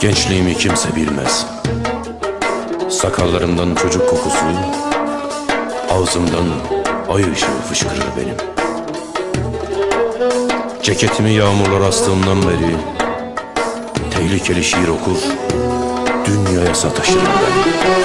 Gençliğimi kimse bilmez. Sakallarımdan çocuk kokusu, ağzımdan ay ışığı fışkırır benim. Ceketimi yağmurlar astığımdan beri tehlikeli şiir okur, dünyaya sataşırım ben.